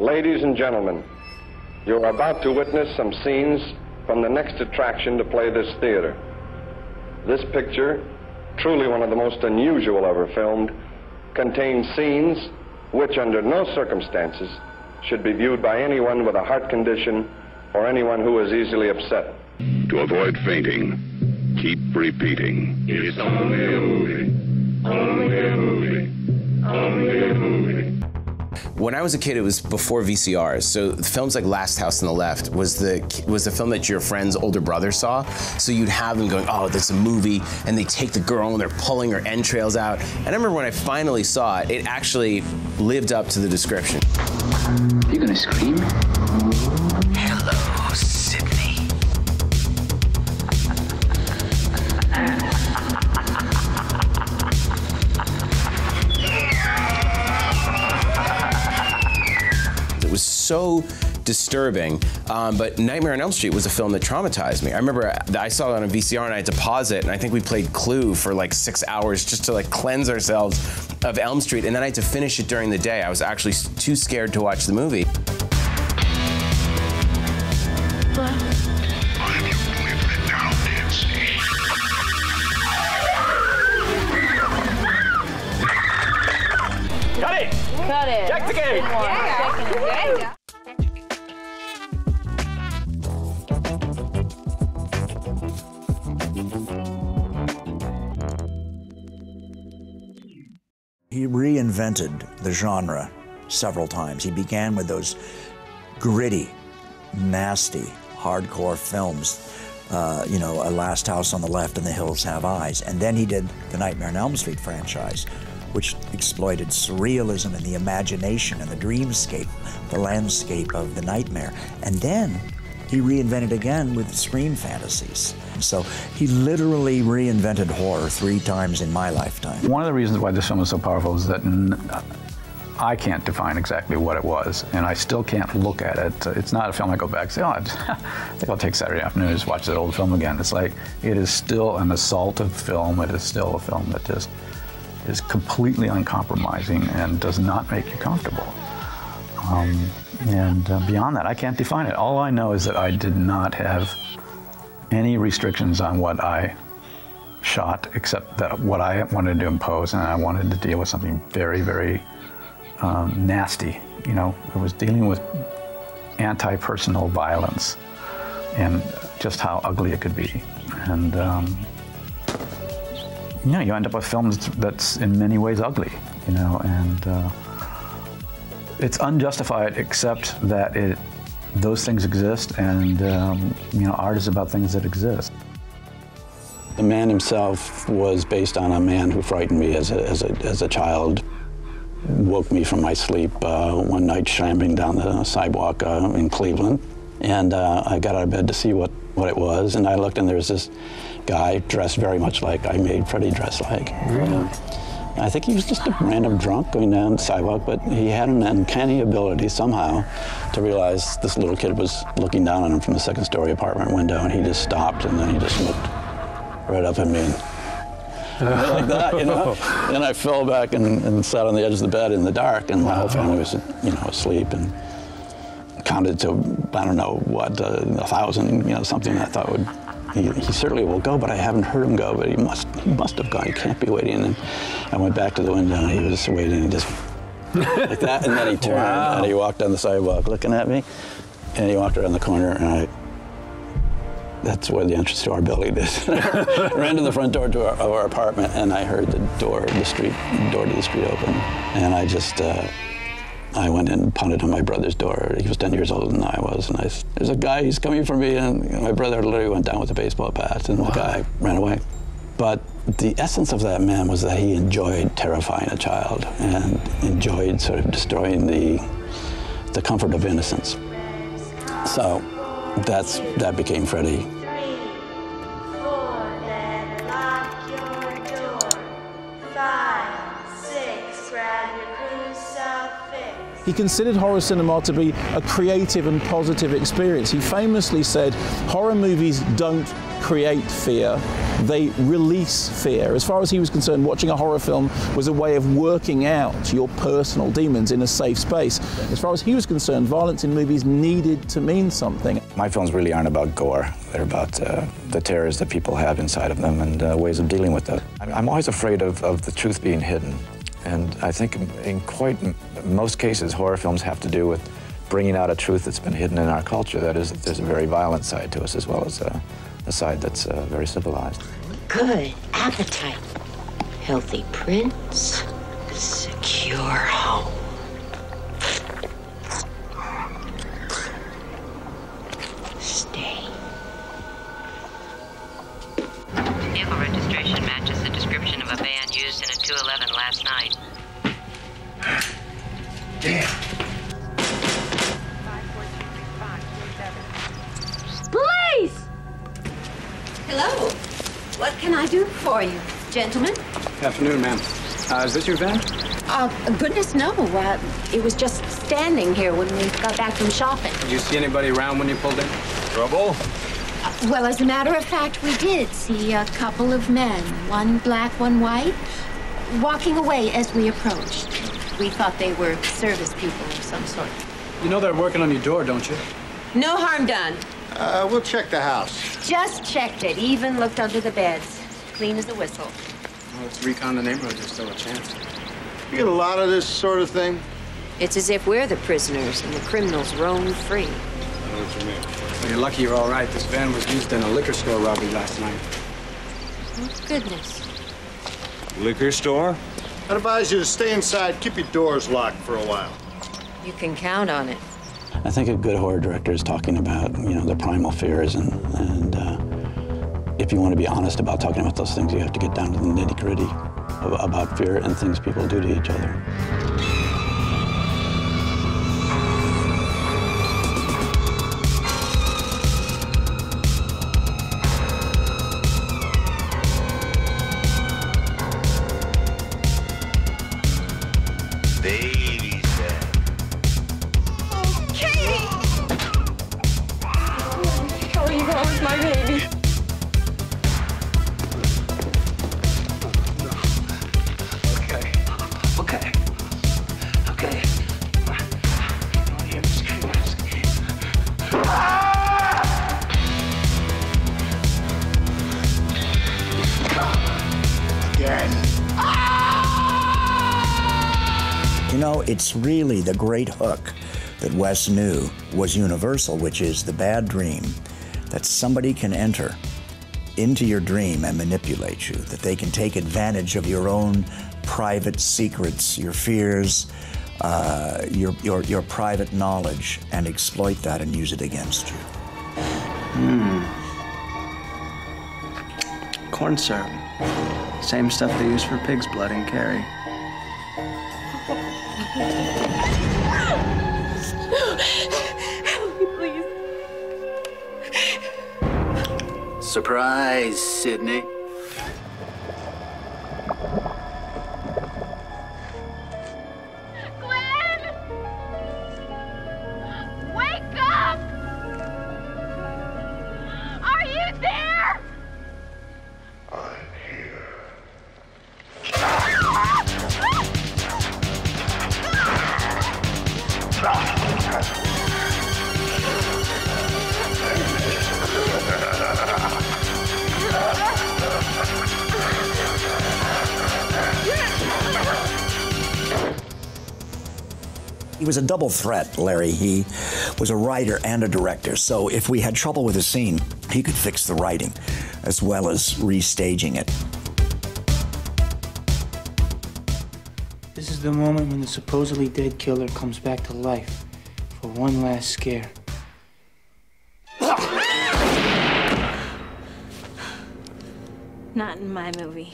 Ladies and gentlemen, you are about to witness some scenes from the next attraction to play this theater. This picture, truly one of the most unusual ever filmed, contains scenes which, under no circumstances, should be viewed by anyone with a heart condition or anyone who is easily upset. To avoid fainting, keep repeating. It's only a movie. Only a movie. Only a movie. When I was a kid, it was before VCRs. So films like Last House on the Left was the was the film that your friend's older brother saw. So you'd have them going, "Oh, that's a movie," and they take the girl and they're pulling her entrails out. And I remember when I finally saw it, it actually lived up to the description. You gonna scream? So disturbing. Um, but Nightmare on Elm Street was a film that traumatized me. I remember I saw it on a VCR and I had to pause it, and I think we played Clue for like six hours just to like cleanse ourselves of Elm Street, and then I had to finish it during the day. I was actually too scared to watch the movie. He reinvented the genre several times. He began with those gritty, nasty, hardcore films, uh, you know, A Last House on the Left and The Hills Have Eyes. And then he did the Nightmare on Elm Street franchise, which exploited surrealism and the imagination and the dreamscape, the landscape of the nightmare. And then he reinvented again with Scream fantasies. So he literally reinvented horror three times in my lifetime. One of the reasons why this film is so powerful is that n- uh, I can't define exactly what it was, and I still can't look at it. Uh, it's not a film I go back and say, oh, I think I'll take Saturday afternoon and just watch that old film again. It's like, it is still an assaultive film. It is still a film that just is completely uncompromising and does not make you comfortable. Um, and uh, beyond that, I can't define it. All I know is that I did not have any restrictions on what I shot, except that what I wanted to impose, and I wanted to deal with something very, very um, nasty. You know, it was dealing with anti-personal violence and just how ugly it could be. And um, you know, you end up with films that's in many ways ugly. You know, and uh, it's unjustified except that it those things exist, and um, you know, art is about things that exist. The man himself was based on a man who frightened me as a, as a, as a child. Woke me from my sleep uh, one night shambling down the sidewalk uh, in Cleveland. And uh, I got out of bed to see what, what it was. And I looked, and there was this guy dressed very much like I made Freddie dress like. Really? I think he was just a random drunk going down the sidewalk, but he had an uncanny ability somehow to realize this little kid was looking down on him from the second story apartment window, and he just stopped, and then he just looked right up at me. And like that, you know. And I fell back and, and sat on the edge of the bed in the dark, and my whole family was, you know, asleep, and counted to I don't know what uh, a thousand, you know, something I thought would. He, he certainly will go, but I haven't heard him go. But he must he must have gone. He can't be waiting. And I went back to the window, and he was waiting, and just like that. And then he turned Wow. and he walked down the sidewalk, looking at me, and he walked around the corner, and I. That's where the entrance to our building is. Ran to the front door to our, of our apartment, and I heard the door, the street door to the street open, and I just. Uh, I went and pounded on my brother's door. He was 10 years older than I was. And I said, there's a guy, he's coming for me. And my brother literally went down with a baseball bat, and the guy ran away. But the essence of that man was that he enjoyed terrifying a child and enjoyed sort of destroying the, the comfort of innocence. So that's, that became Freddie. He considered horror cinema to be a creative and positive experience. He famously said, horror movies don't create fear, they release fear. As far as he was concerned, watching a horror film was a way of working out your personal demons in a safe space. As far as he was concerned, violence in movies needed to mean something. My films really aren't about gore. They're about uh, the terrors that people have inside of them and uh, ways of dealing with that. I'm, I'm always afraid of, of the truth being hidden. And I think in, quite most cases, horror films have to do with bringing out a truth that's been hidden in our culture. That is, that there's a very violent side to us as well as a, a side that's uh, very civilized. Good appetite. Healthy prince. Secure home. Can I do for you, gentlemen? Afternoon, ma'am. Uh, is this your van? Uh, goodness, no. Uh, it was just standing here when we got back from shopping. Did you see anybody around when you pulled in? Trouble? Well, as a matter of fact, we did see a couple of men, one black, one white, walking away as we approached. We thought they were service people of some sort. You know they're working on your door, don't you? No harm done. Uh, we'll check the house. Just checked it, even looked under the beds. Clean as a whistle. Well, let's recon the neighborhood. There's still a chance. You get a lot of this sort of thing? It's as if we're the prisoners and the criminals roam free. I know what you mean. Well, you're lucky you're all right. This van was used in a liquor store robbery last night. Oh, goodness. Liquor store? I'd advise you to stay inside, keep your doors locked for a while. You can count on it. I think a good horror director is talking about, you know, the primal fears, and, and uh, if you want to be honest about talking about those things, you have to get down to the nitty gritty about fear and things people do to each other. You know, it's really the great hook that Wes knew was universal, which is the bad dream that somebody can enter into your dream and manipulate you, that they can take advantage of your own private secrets, your fears, uh, your, your, your private knowledge, and exploit that and use it against you. Hmm. Corn syrup. Same stuff they use for pig's blood in Carrie. Surprise, Sidney. He was a double threat, Larry. He was a writer and a director. So if we had trouble with a scene, he could fix the writing as well as restaging it. This is the moment when the supposedly dead killer comes back to life for one last scare. Not in my movie.